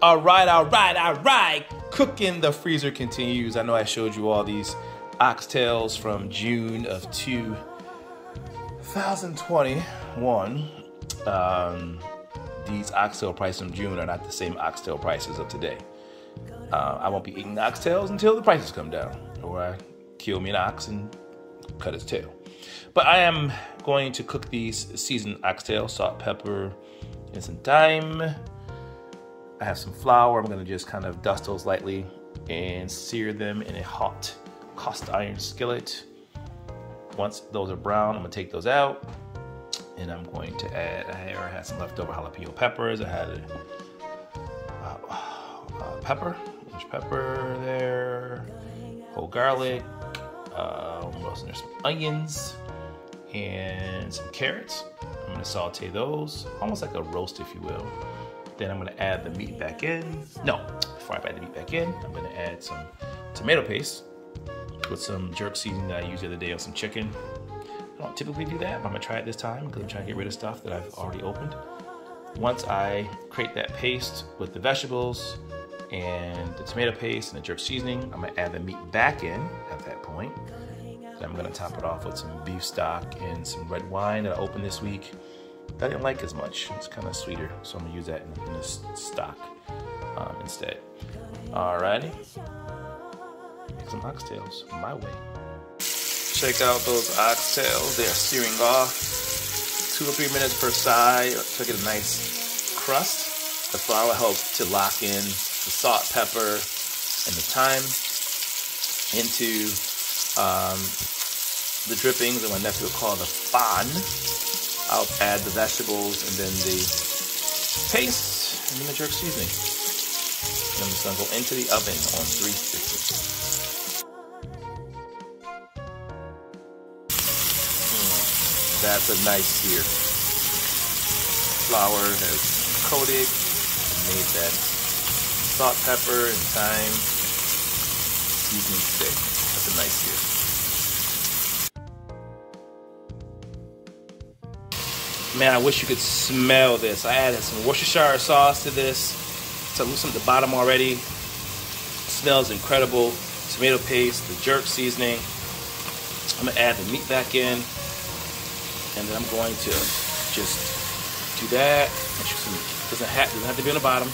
All right, all right, all right. Cooking the freezer continues. I know I showed you all these oxtails from June of 2021. Um, these oxtail prices from June are not the same oxtail prices of today. Uh, I won't be eating oxtails until the prices come down, or I kill me an ox and cut its tail. But I am going to cook these seasoned oxtail, salt, pepper, and some thyme. I have some flour. I'm going to just kind of dust those lightly and sear them in a hot cast iron skillet. Once those are brown, I'm to take those out and I'm going to add, I had some leftover jalapeno peppers. I had a, uh, uh, pepper, there's pepper there, whole garlic, uh, what else? There's some onions and some carrots. I'm gonna saute those, almost like a roast, if you will. Then I'm gonna add the meat back in. No, before I add the meat back in, I'm gonna add some tomato paste with some jerk seasoning that I used the other day on some chicken. I don't typically do that, but I'm gonna try it this time because I'm trying to get rid of stuff that I've already opened. Once I create that paste with the vegetables and the tomato paste and the jerk seasoning, I'm gonna add the meat back in at that point. Then I'm gonna top it off with some beef stock and some red wine that I opened this week. That I didn't like as much. It's kind of sweeter, so I'm gonna use that in, this stock um, instead. Alrighty, some oxtails my way. Check out those oxtails. They are searing off. Two or three minutes per side to get a nice crust. The flour helps to lock in the salt, pepper, and the thyme into um, the drippings and my nephew would call the fond. I'll add the vegetables and then the paste and then the jerk seasoning. And I'm just gonna go into the oven on 350. Mm, that's a nice sear. Flour has coated made that salt, pepper, and thyme seasoning stick. That's a nice sear. Man, I wish you could smell this. I added some Worcestershire sauce to this. So loosen at the bottom already. It smells incredible. Tomato paste, the jerk seasoning. I'm gonna add the meat back in. And then I'm going to just do that. Some, doesn't have, doesn't have to be on the bottom.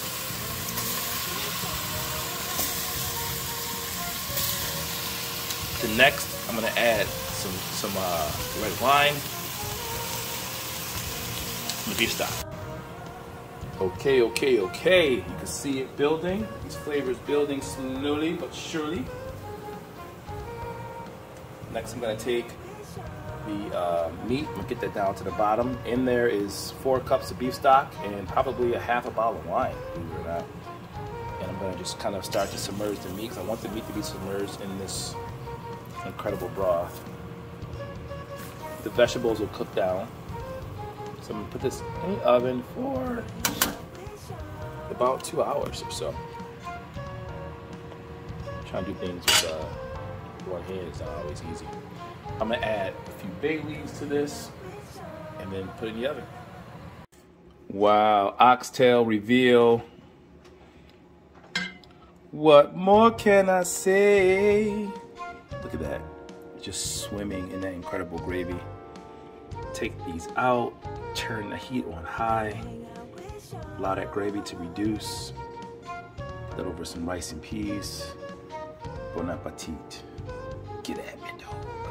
The next, I'm gonna add some some uh, red wine beef stock. Okay, okay, okay. You can see it building. These flavors building slowly but surely. Next, I'm gonna take the uh, meat and get that down to the bottom. In there is four cups of beef stock and probably a half a bottle of wine, believe it or not. And I'm gonna just kind of start to submerge the meat because I want the meat to be submerged in this incredible broth. The vegetables will cook down. So I'm gonna put this in the oven for about two hours or so. Trying to do things with uh, one hand is not always easy. I'm gonna add a few bay leaves to this and then put it in the oven. Wow, oxtail reveal. What more can I say? Look at that, just swimming in that incredible gravy. Take these out, turn the heat on high, allow that gravy to reduce, put over some rice and peas. Bon appetit. Get at me, dog.